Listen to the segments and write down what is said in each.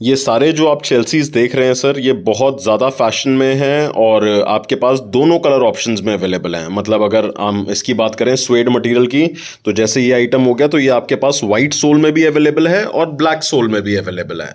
ये सारे जो आप चेल्सीज देख रहे हैं सर ये बहुत ज़्यादा फ़ैशन में हैं और आपके पास दोनों कलर ऑप्शंस में अवेलेबल हैं। मतलब अगर हम इसकी बात करें स्वेड मटेरियल की तो जैसे ये आइटम हो गया तो ये आपके पास वाइट सोल में भी अवेलेबल है और ब्लैक सोल में भी अवेलेबल है।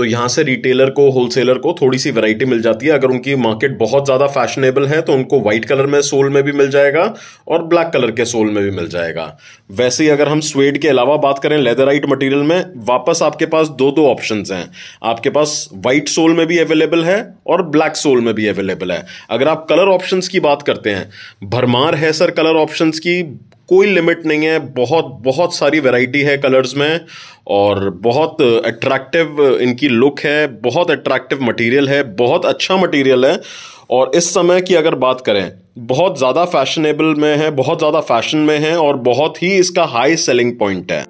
तो यहाँ से रिटेलर को होलसेलर को थोड़ी सी वैरायटी मिल जाती है। अगर उनकी मार्केट बहुत ज़्यादा फैशनेबल है तो उनको व्हाइट कलर में सोल में भी मिल जाएगा और ब्लैक कलर के सोल में भी मिल जाएगा। वैसे ही अगर हम स्वेड के अलावा बात करें लेदराइट मटेरियल में, वापस आपके पास दो दो ऑप्शन हैं। आपके पास व्हाइट सोल में भी अवेलेबल है और ब्लैक सोल में भी अवेलेबल है। अगर आप कलर ऑप्शंस की बात करते हैं, भरमार है सर कलर ऑप्शंस की कोई लिमिट नहीं है। बहुत बहुत सारी वैरायटी है कलर्स में और बहुत अट्रैक्टिव इनकी लुक है, बहुत अट्रैक्टिव मटेरियल है, बहुत अच्छा मटेरियल है। और इस समय की अगर बात करें, बहुत ज़्यादा फैशनेबल में है, बहुत ज़्यादा फ़ैशन में है और बहुत ही इसका हाई सेलिंग पॉइंट है।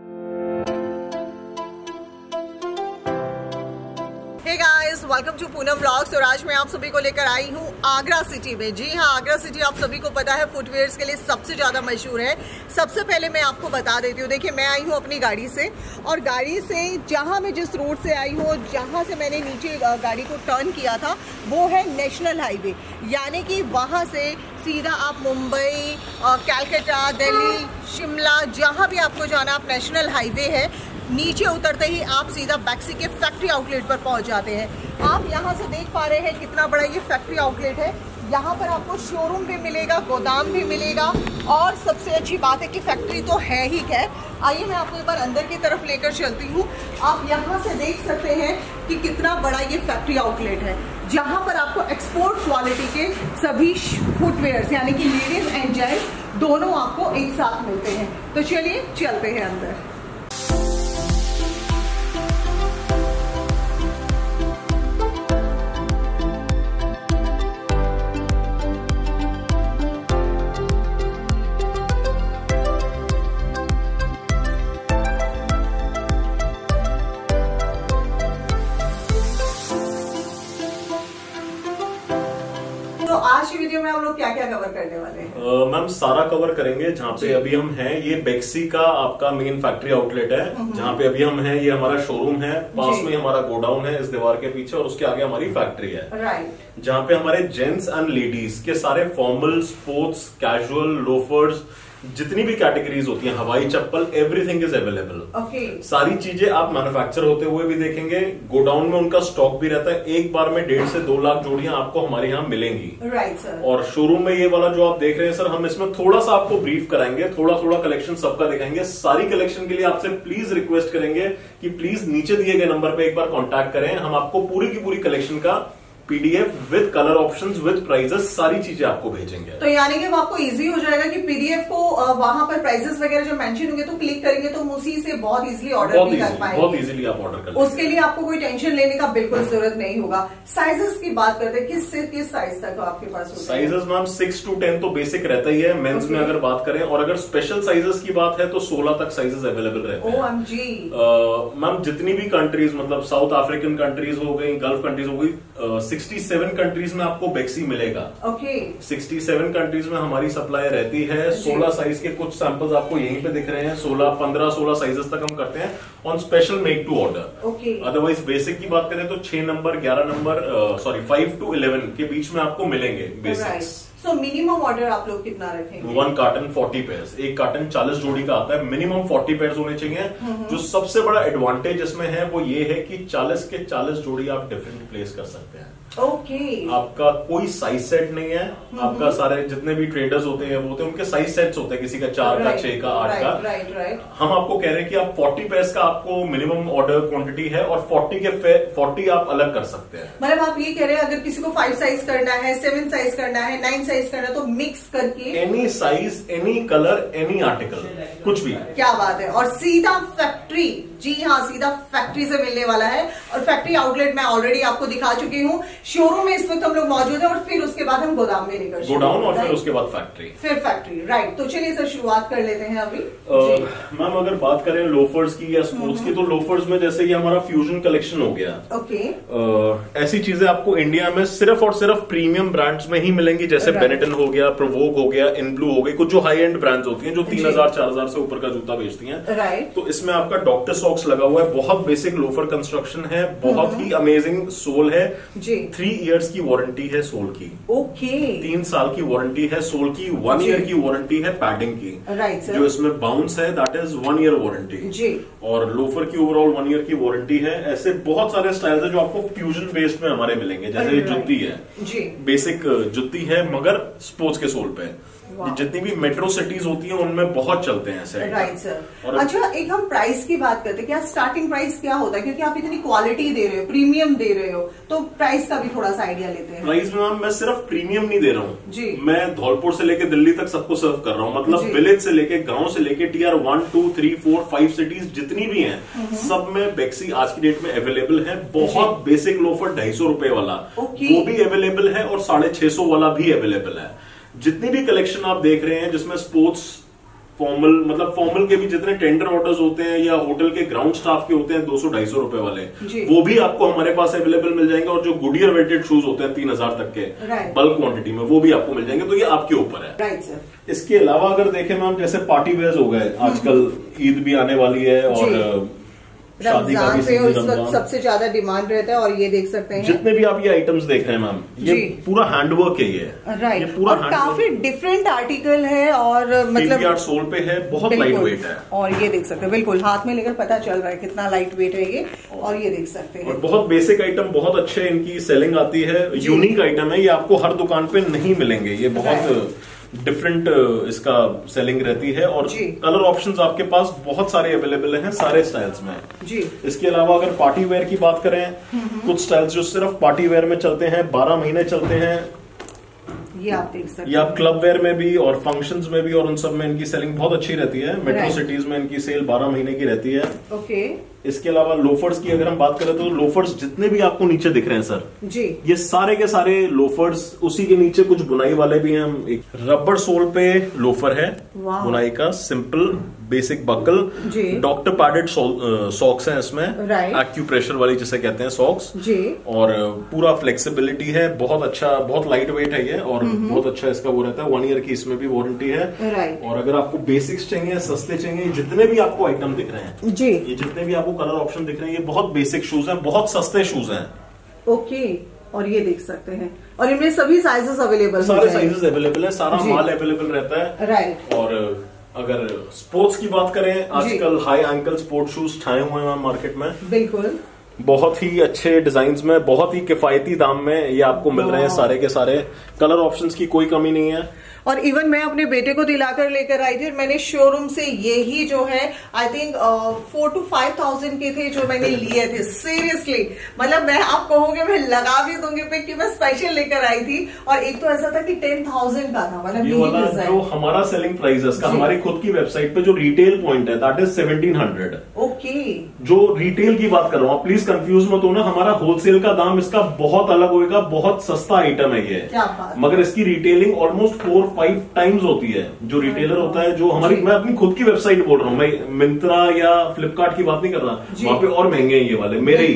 पूनम ब्लॉग्स और आज मैं आप सभी को लेकर आई हूँ आगरा सिटी में। जी हाँ आगरा सिटी आप सभी को पता है फुटवेयर्स के लिए सबसे ज़्यादा मशहूर है। सबसे पहले मैं आपको बता देती हूँ, देखिए मैं आई हूँ अपनी गाड़ी से और गाड़ी से जहाँ मैं जिस रोड से आई हूँ, जहाँ से मैंने नीचे गाड़ी को टर्न किया था, वो है नेशनल हाईवे यानी कि वहाँ से सीधा आप मुंबई कैलकाटा, दिल्ली, शिमला, जहाँ भी आपको जाना, आप नेशनल हाईवे है, नीचे उतरते ही आप सीधा बैक्सी के फैक्ट्री आउटलेट पर पहुँच जाते हैं। आप यहाँ से देख पा रहे हैं कितना बड़ा ये फैक्ट्री आउटलेट है। यहाँ पर आपको शोरूम भी मिलेगा, गोदाम भी मिलेगा और सबसे अच्छी बात है कि फैक्ट्री तो है ही है आइए मैं आपको एक बार अंदर की तरफ़ लेकर चलती हूँ। आप यहाँ से देख सकते हैं कि कितना बड़ा ये फैक्ट्री आउटलेट है। जहाँ पर आपको एक्सपोर्ट क्वालिटी के सभी फुटवेयर यानी कि लेडीज़ एंड जेंट्स दोनों आपको एक साथ मिलते हैं। तो चलिए, चलते हैं अंदर। कवर करने वाले हैं। मैम सारा कवर करेंगे जहाँ पे अभी हम हैं। ये बेक्सी का आपका मेन फैक्ट्री आउटलेट है हम्म। जहाँ पे अभी हम हैं। ये हमारा शोरूम है पास में हमारा गोडाउन है इस दीवार के पीछे और उसके आगे हमारी फैक्ट्री है। राइट जहाँ पे हमारे जेंट्स एंड लेडीज़ के सारे फॉर्मल स्पोर्ट्स कैजुअल लोफर्स जितनी भी कैटेगरीज होती हैं हवाई चप्पल एवरीथिंग इज़ अवेलेबल सारी चीज़ें आप मैन्युफैक्चर होते हुए भी देखेंगे गोडाउन में उनका स्टॉक भी रहता है एक बार में डेढ़ से दो लाख जोड़ियाँ आपको हमारे यहाँ मिलेंगी। राइट right, सर और शोरूम में ये वाला जो आप देख रहे हैं सर हम इसमें थोड़ा सा आपको ब्रीफ कराएँगे थोड़ा थोड़ा कलेक्शन सबका दिखाएँगे। सारी कलेक्शन के लिए आपसे प्लीज़ रिक्वेस्ट करेंगे कि प्लीज़ नीचे दिए गए नंबर पर एक बार कॉन्टेक्ट करें। हम आपको पूरी की पूरी कलेक्शन का PDF with colour options with prices सारी चीज़ें आपको भेजेंगे। तो यानी कि वो आपको इजी हो जाएगा कि पीडीएफ को वहाँ पर प्राइजेस वगैरह जो मेंशन होंगे तो क्लिक करेंगे तो उसी से बहुत इजीली ऑर्डर भी कर पाएँगे। बहुत इजीली आप ऑर्डर कर उसके लिए आपको कोई टेंशन लेने का बिल्कुल ज़रूरत नहीं होगा। साइजेस की बात करते हैं किस से किस साइज़ तक आपके पास sizes ma'am six two ten तो बेसिक रहता ही है। मेन्स में अगर बात करें और अगर स्पेशल साइजेस की बात है तो सोलह तक साइजेस अवेलेबल रहते हैं। मैम जितनी भी कंट्रीज़ मतलब साउथ अफ्रीकन कंट्रीज़ हो गई गल्फ कंट्रीज़ हो गई सिक्स 67 कंट्रीज़ में आपको बैक्सी मिलेगा। Okay okay. 67 कंट्रीज़ में हमारी सप्लाई रहती है। 16 साइज़ के कुछ सैंपल्स आपको यहीं पे दिख रहे हैं। 16 15 16 साइजेस तक हम करते हैं। On special make to order okay otherwise basic की बात करें तो 6 नंबर 11 नंबर सॉरी 5 टू 11 के बीच में आपको मिलेंगे बेसिक्स सो मिनिमम ऑर्डर आप लोग कितना रखेंगे? वन कार्टन फोर्टी पेयर्स एक कार्टन चालीस जोड़ी का आता है। मिनिमम फोर्टी पेयर्स होने चाहिए। हम्म, हम्म। जो सबसे बड़ा एडवांटेज इसमें है वो ये है कि चालीस के चालीस जोड़ी आप डिफरेंट प्लेस कर सकते हैं। Okay okay. आपका कोई साइज़ सेट नहीं है. आपका सारे जितने भी ट्रेडर्स होते हैं वो होते हैं उनके साइज़ सेट्स होते हैं किसी का चार right, का छह का आठ right, का राइट राइट हम आपको कह रहे हैं कि आप फोर्टी पेयर्स का आपको मिनिमम ऑर्डर क्वांटिटी है और फोर्टी के फोर्टी आप अलग कर सकते हैं। मतलब आप ये कह रहे हैं अगर किसी को फाइव साइज़ करना है सेवन साइज़ करना है नाइन साइज़ करना है तो मिक्स करके any size any colour any article कुछ भी। क्या बात है? और सीधा फैक्ट्री जी हाँ सीधा फैक्ट्री से मिलने वाला है। और फैक्ट्री आउटलेट मैं ऑलरेडी आपको दिखा चुकी हूँ शोरूम में इस वक्त हम लोग मौजूद है और फिर उसके बाद हम गोदाम में निकल गोडाउन और फिर उसके बाद फैक्ट्री फिर फैक्ट्री राइट तो चलिए सर शुरुआत कर लेते हैं अभी। मैम अगर बात करें लोफर्स की या स्पोर्ट्स की तो लोफर्स में जैसे ये हमारा फ्यूजन कलेक्शन हो गया। ओके। ऐसी चीज़ें आपको इंडिया में सिर्फ़ और सिर्फ़ प्रीमियम ब्रांड्स में ही मिलेंगी जैसे बेनेटन हो गया प्रोवोक हो गया इन ब्लू हो गई कुछ जो हाई एंड ब्रांड्स होती हैं जो तीन हज़ार चार हज़ार से ऊपर का जूता बेचती हैं। राइट तो इसमें आपका डॉक्टर सॉक्स लगा हुआ है बहुत बेसिक लोफर कंस्ट्रक्शन है बहुत ही अमेजिंग सोल है। जी। थ्री इयर्स की वारंटी है सोल की। ओके तीन साल की वारंटी है सोल की वन ईयर की वारंटी है पैडिंग की। राइट जो इसमें बाउंस है that is one year warranty जी। और लोफर की ओवरऑल वन ईयर की वारंटी है। ऐसे बहुत सारे स्टाइल्स है जो आपको फ्यूजन बेस्ड में हमारे मिलेंगे जैसे Right. जुत्ती है। जी। बेसिक जुत्ती है मगर स्पोर्ट्स के सोल पे। जितनी भी मेट्रो सिटीज़ होती हैं उनमें बहुत चलते हैं ऐसे। राइट सर और- अच्छा एक हम प्राइस की बात करते हैं। क्या स्टार्टिंग प्राइस क्या होता है? क्योंकि आप इतनी क्वालिटी दे रहे हो प्रीमियम दे रहे हो तो प्राइस का भी थोड़ा सा आइडिया लेते हैं। प्राइस में मैम मैं सिर्फ़ प्रीमियम नहीं दे रहा हूँ। जी। मैं धौलपुर से लेके दिल्ली तक सबको सर्व कर रहा हूँ। मतलब विलेज से लेके गाँव से लेके tier one two three four five cities जितनी भी हैं हम्म। सब में बेक्सी आज की डेट में अवेलेबल है। बहुत बेसिक लोफर ढाई सौ रुपए वाला। वो भी अवेलेबल है और साढ़े छह सौ वाला भी अवेलेबल है। जितनी भी कलेक्शन आप देख रहे हैं जिसमें स्पोर्ट्स फॉर्मल मतलब फॉर्मल के भी जितने टेंडर ऑर्डर्स होते हैं या होटल के ग्राउंड स्टाफ के होते हैं दो सौ ढाई सौ रुपए वाले वो भी आपको हमारे पास अवेलेबल मिल जाएँगे और जो गुडियर वेटेड शूज़ होते हैं तीन हज़ार तक के बल्क क्वांटिटी में वो भी आपको मिल जाएँगे। तो ये आपके ऊपर है। राइट सर इसके अलावा अगर देखें मैम जैसे पार्टी वेयर्स हो गए आजकल ईद भी आने वाली है और रमज़ान भी पे इस वक्त सबसे ज़्यादा डिमांड रहता है और ये देख सकते हैं। जितने भी आप ये आइटम्स देख रहे हैं मैम ये पूरा हैंडवर्क है ये। ये राइट पूरा और काफ़ी डिफरेंट आर्टिकल है और मतलब मतलब सोल पे है बहुत लाइट वेट है। और ये देख सकते हैं बिल्कुल। हाथ में लेकर पता चल रहा है कितना लाइट वेट है ये। और ये देख सकते और हैं बहुत बेसिक आइटम बहुत अच्छे इनकी सेलिंग आती है। यूनिक आइटम है ये आपको हर दुकान पे नहीं मिलेंगे। ये बहुत डिफरेंट इसका सेलिंग रहती है और कलर ऑप्शंस आपके पास बहुत सारे अवेलेबल हैं सारे स्टाइल्स में। जी। इसके अलावा अगर पार्टी वेयर की बात करें कुछ स्टाइल्स जो सिर्फ़ पार्टी वेयर में चलते हैं बारह महीने चलते हैं। ये आप देख सकते ये आप क्लब वेयर में भी और फ़ंक्शंस में भी और उन सब में इनकी सेलिंग बहुत अच्छी रहती है। मेट्रो सिटीज़ में इनकी सेल बारह महीने की रहती है। हैं ओके इसके अलावा लोफर्स की अगर हम बात करें तो लोफर्स जितने भी आपको नीचे दिख रहे हैं सर जी। ये सारे के सारे लोफर्स उसी के नीचे कुछ बुनाई वाले भी हैं। हम एक रबर सोल पे लोफर है। बुनाई का simple basic buckle doctor padded socks हैं इसमें. एक्यूप्रेशर वाली जिसे कहते हैं सॉक्स जी। और पूरा फ्लेक्सिबिलिटी है। बहुत अच्छा बहुत लाइट वेट है ये और बहुत अच्छा इसका वो रहता है। वन ईयर की इसमें भी वारंटी है। और अगर आपको बेसिक्स चाहिए सस्ते चाहिए जितने भी आपको आइटम दिख रहे हैं जी। ये जितने भी आपको कलर ऑप्शन दिख रहे हैं। ये बहुत बेसिक शूज़ हैं बहुत सस्ते शूज़ हैं। ओके और ये देख सकते हैं। और इनमें सभी साइजेस अवेलेबल सारे साइजेस अवेलेबल है सारा माल अवेलेबल रहता है। राइट और अगर स्पोर्ट्स की बात करें आजकल हाई एंकल स्पोर्ट शूज़ छाए हुए हैं मार्केट में। बिल्कुल। बहुत ही अच्छे डिज़ाइन में बहुत ही किफायती दाम में ये आपको मिल रहे हैं सारे के सारे। कलर ऑप्शन की कोई कमी नहीं है। और इवन मैं अपने बेटे को दिलाकर लेकर आई थी और मैंने शोरूम से यही जो है I think four two five thousand के थे जो मैंने लिए थे। सीरियसली मतलब मैं आप कहोगे मैं लगा भी दूँगी पे कि मैं स्पेशल लेकर आई थी। और एक तो ऐसा था कि टेन थाउज़ेंड का था मतलब ये जो हमारा सेलिंग प्राइस है इसका हमारी खुद की वेबसाइट पे जो रिटेल पॉइंट है that is seventeen hundred okay जो रिटेल की बात कर रहा हूँ प्लीज़ कंफ्यूज मत होना हमारा होलसेल का दाम इसका बहुत अलग होएगा बहुत सस्ता आइटम है ये। क्या मगर इसकी retailing almost four five times होती है। जो रिटेलर होता है जो हमारी मैं अपनी खुद की वेबसाइट बोल रहा हूँ मैं मिंत्रा या फ्लिपकार्ट की बात नहीं कर रहा। वहाँ पे और महँगे हैं ये वाले मेरे ही।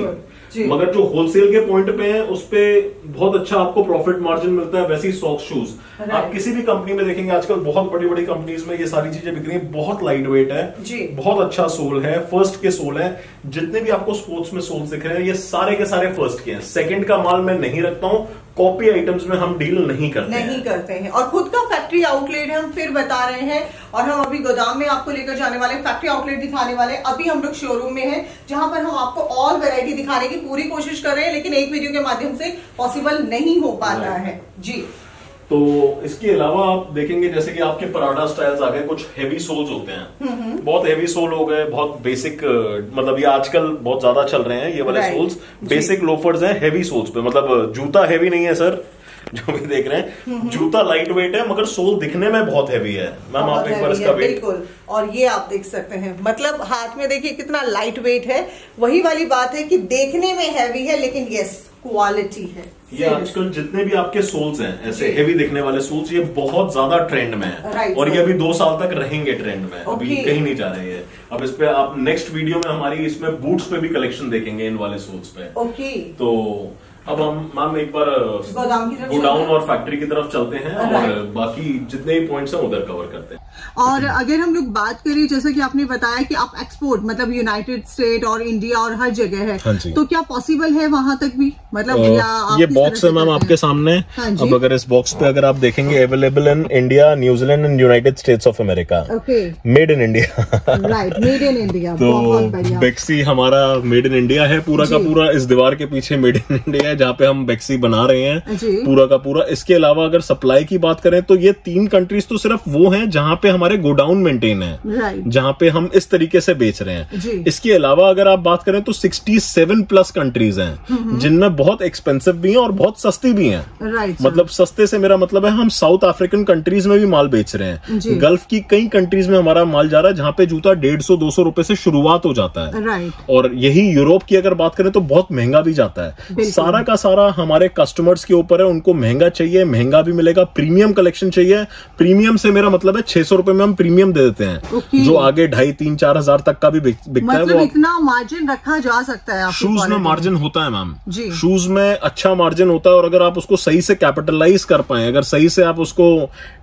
मगर जो होलसेल के पॉइंट पे है उस पे बहुत अच्छा आपको प्रॉफिट मार्जिन मिलता है वैसे ही सॉक्स शूज़ आप किसी भी कंपनी में देखेंगे आजकल बहुत बड़ी बड़ी कंपनीज़ में ये सारी चीज़ें बिक रही है। बहुत लाइट वेट है जी। बहुत अच्छा सोल है फ़र्स्ट के सोल है। जितने भी आपको स्पोर्ट्स में सोल्स दिख रहे हैं ये सारे के सारे फ़र्स्ट के हैं। सेकंड का माल मैं नहीं रखता हूँ कॉपी आइटम्स में हम डील नहीं करते नहीं हैं। करते हैं। और खुद का फैक्ट्री आउटलेट हम फिर बता रहे हैं और हम अभी गोदाम में आपको लेकर जाने वाले फैक्ट्री आउटलेट दिखाने वाले अभी हम लोग शोरूम में हैं जहाँ पर हम आपको ऑल वैरायटी दिखाने की पूरी कोशिश कर रहे हैं लेकिन एक वीडियो के माध्यम से पॉसिबल नहीं हो पा रहा है। जी। तो इसके अलावा आप देखेंगे जैसे कि आपके पराठा स्टाइल्स आ गए कुछ हेवी सोल्स होते हैं। बहुत हेवी सोल हो गए बहुत बेसिक मतलब ये आजकल बहुत ज़्यादा चल रहे हैं ये वाले सोल्स बेसिक लोफर्स हैं हेवी सोल्स पे। मतलब जूता हेवी नहीं है सर जो भी देख रहे हैं। जूता लाइट वेट है मगर सोल दिखने में बहुत हैवी है। मैम आप एक बार इसका वेट बिल्कुल। और ये आप देख सकते हैं। मतलब हाथ में देखिए कितना लाइट वेट है। वही वाली बात है कि देखने में हैवी है लेकिन यस क्वालिटी है। ये आजकल जितने भी आपके सोल्स हैं ऐसे। हेवी दिखने वाले सोल्स ये बहुत ज़्यादा ट्रेंड में है। Right, और ये अभी दो साल तक रहेंगे ट्रेंड में। okay. अभी कहीं नहीं जा रहे हैं अब इस पे आप नेक्स्ट वीडियो में हमारी इसमें बूट्स पे भी कलेक्शन देखेंगे इन वाले सोल्स पे। ओके तो अब हम मैम एक बार गोडाउन और फैक्ट्री की तरफ़ चलते हैं और बाकी जितने भी पॉइंट्स हैं उधर कवर करते हैं। और अगर हम लोग बात करें जैसे कि आपने बताया कि आप एक्सपोर्ट मतलब यूनाइटेड स्टेट और इंडिया और हर जगह है हाँ तो क्या पॉसिबल है वहाँ तक भी? मतलब अ, या ये बॉक्स है मैम आपके सामने। हाँ अब अगर इस बॉक्स पे अगर आप देखेंगे available in India New Zealand and United states of America made in India right made in India तो बेक्सी हमारा मेड इन इंडिया है पूरा का पूरा इस दीवार के पीछे मेड इन इंडिया है जहाँ पे हम बेक्सी बना रहे हैं। पूरा का पूरा। इसके अलावा अगर सप्लाई की बात करें तो ये तीन कंट्रीज़ तो सिर्फ़ वो हैं जहाँ पे हमारे गोडाउन मेंटेन है जहाँ पे हम इस तरीके से बेच रहे हैं। इसके अलावा अगर आप बात करें तो 67 प्लस कंट्रीज़ हैं जिनमें बहुत एक्सपेंसिव भी हैं और बहुत सस्ती भी हैं। मतलब सस्ते से मेरा मतलब है हम साउथ अफ्रीकन कंट्रीज़ में भी माल बेच रहे। हैं। गल्फ की कई कंट्रीज़ में हमारा माल जा रहा है जहाँ पे जूता डेढ़ सौ दो सौ रुपए से शुरुआत हो जाता है। और यही यूरोप की अगर बात करें तो बहुत महँगा भी जाता है। सारा का सारा हमारे कस्टमर्स के ऊपर है उनको महँगा चाहिए महँगा भी मिलेगा प्रीमियम कलेक्शन चाहिए। प्रीमियम से मेरा मतलब है छह सौ रुपए में हम प्रीमियम दे देते हैं। जो आगे ढाई तीन चार हज़ार तक का भी बिक- बिकता है मतलब वो इतना मार्जिन रखा जा सकता है शूज़ में मार्जिन होता है मैम जी। शूज़ में अच्छा मार्जिन होता है और अगर आप उसको सही से कैपिटलाइज कर पाए अगर सही से आप उसको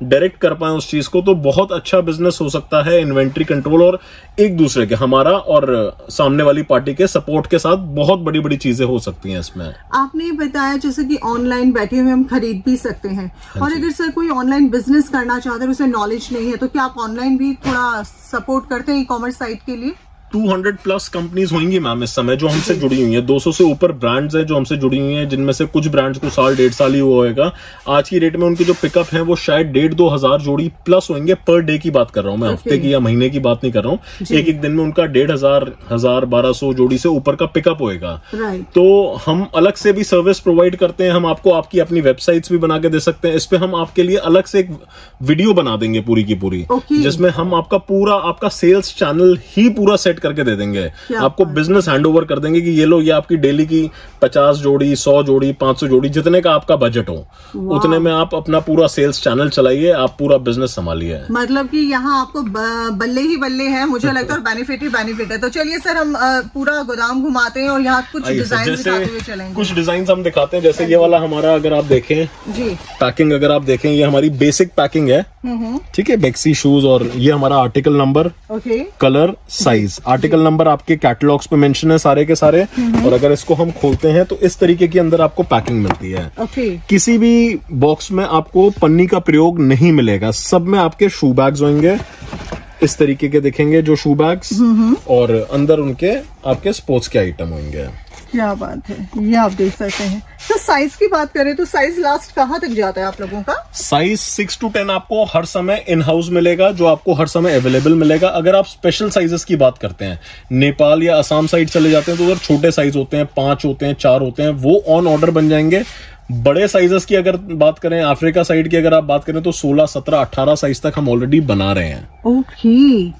डायरेक्ट कर पाए उस चीज़ को तो बहुत अच्छा बिज़नेस हो सकता है इन्वेंट्री कंट्रोल और एक दूसरे के हमारा और सामने वाली पार्टी के सपोर्ट के साथ बहुत बड़ी बड़ी चीज़ें हो सकती हैं इसमें। आपने बताया जैसे कि ऑनलाइन बैठे हुए हम खरीद भी सकते हैं। हाँ और अगर सर कोई ऑनलाइन बिज़नेस करना चाहता है उसे नॉलेज नहीं है तो क्या आप ऑनलाइन भी थोड़ा सपोर्ट करते हैं ई कॉमर्स साइट के लिए? 200 प्लस कंपनीज़ होंगी मैम इस समय जो हमसे जुड़ी हुई हैं। 200 से ऊपर ब्रांड्स हैं जो हमसे जुड़ी हुई हैं जिनमें से कुछ ब्रांड्स को साल डेढ़ साल ही हुआ होगा आज की रेट में उनकी जो पिकअप है वो शायद डेढ़ दो हज़ार जोड़ी प्लस होंगे पर डे की बात कर रहा हूँ मैं हफ़्ते की या महीने की बात नहीं कर रहा हूँ। एक एक दिन में उनका डेढ़ हज़ार हज़ार बारह सौ जोड़ी से ऊपर का पिकअप होएगा। राइट तो हम अलग से भी सर्विस प्रोवाइड करते हैं हम आपको आपकी अपनी वेबसाइट्स भी बना के दे सकते हैं। इस पर हम आपके लिए अलग से एक वीडियो बना देंगे पूरी की पूरी जिसमें हम आपका पूरा आपका सेल्स चैनल ही पूरा सेट करके दे देंगे। आपको बिज़नेस हैंड ओवर कर देंगे कि ये लो ये आपकी डेली की पचास जोड़ी सौ जोड़ी पाँच सौ जोड़ी जितने का आपका बजट हो उतने में आप अपना पूरा सेल्स चैनल चलाइए आप पूरा बिज़नेस संभालिए। मतलब कि यहाँ आपको बल्ले ही बल्ले हैं मुझे लगता है बेनिफिट ही बेनिफिट है। तो चलिए सर हम पूरा गोदाम घुमाते हैं और यहाँ कुछ डिज़ाइन दिखाते हुए चलेंगे। कुछ डिज़ाइन हम दिखाते हैं जैसे ये वाला हमारा अगर आप देखें जी। पैकिंग अगर आप देखें ये हमारी बेसिक पैकिंग है। हम्म ठीक है बेक्सी शूज़ और ये हमारा article number okay colour size article number आपके कैटलॉग्स पे मेंशन है सारे के सारे। और अगर इसको हम खोलते हैं तो इस तरीके के अंदर आपको पैकिंग मिलती है। ओके किसी भी बॉक्स में आपको पन्नी का प्रयोग नहीं मिलेगा। सब में आपके शू बैग्स होंगे। इस तरीके के दिखेंगे जो शू बैग्स और अंदर उनके आपके स्पोर्ट्स के आइटम होंगे। क्या बात है। ये आप देख सकते हैं। साइज़ की बात करें तो साइज़ लास्ट कहाँ तक जाता है आप लोगों का? साइज़ सिक्स टू टेन आपको हर समय इन हाउस मिलेगा जो आपको हर समय अवेलेबल मिलेगा। अगर आप स्पेशल साइजेस की बात करते हैं नेपाल या असम साइड चले जाते हैं तो उधर छोटे साइज़ होते हैं पाँच होते हैं चार होते हैं वो ऑन ऑर्डर बन जाएँगे। बड़े साइजेस की अगर बात करें अफ्रीका साइड की अगर आप बात करें तो 16, 17, 18 साइज़ तक हम ऑलरेडी बना रहे हैं। ओके